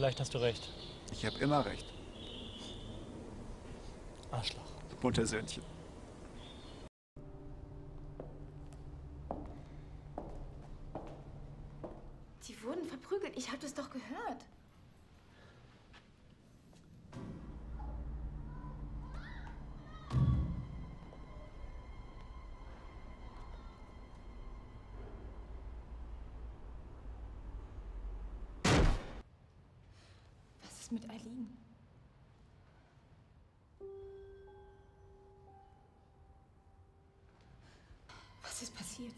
Vielleicht hast du recht. Ich habe immer recht. Arschloch. Muttersöhnchen. Die wurden verprügelt. Ich habe das doch gehört. ist mit Eileen? Was ist passiert?